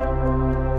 Música